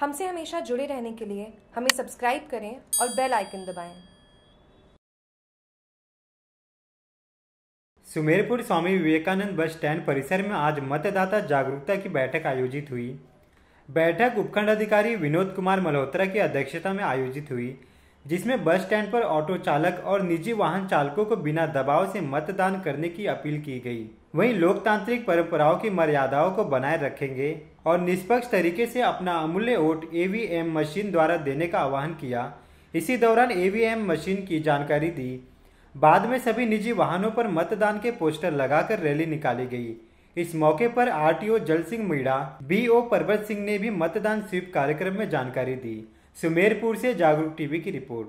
हमसे हमेशा जुड़े रहने के लिए हमें सब्सक्राइब करें और बेल आइकन दबाएँ। सुमेरपुर स्वामी विवेकानंद बस स्टैंड परिसर में आज मतदाता जागरूकता की बैठक आयोजित हुई बैठक उपखंड अधिकारी विनोद कुमार मल्होत्रा की अध्यक्षता में आयोजित हुई जिसमें बस स्टैंड पर ऑटो चालक और निजी वाहन चालकों को बिना दबाव से मतदान करने की अपील की गई। वहीं लोकतांत्रिक परंपराओं की मर्यादाओं को बनाए रखेंगे और निष्पक्ष तरीके से अपना अमूल्य वोट ईवीएम मशीन द्वारा देने का आह्वान किया। इसी दौरान ईवीएम मशीन की जानकारी दी। बाद में सभी निजी वाहनों पर मतदान के पोस्टर लगाकर रैली निकाली गई। इस मौके पर आरटीओ जल सिंह मीणा बीओ पर्वत सिंह ने भी मतदान स्वीप कार्यक्रम में जानकारी दी। सुमेरपुर से जागरूक टीवी की रिपोर्ट।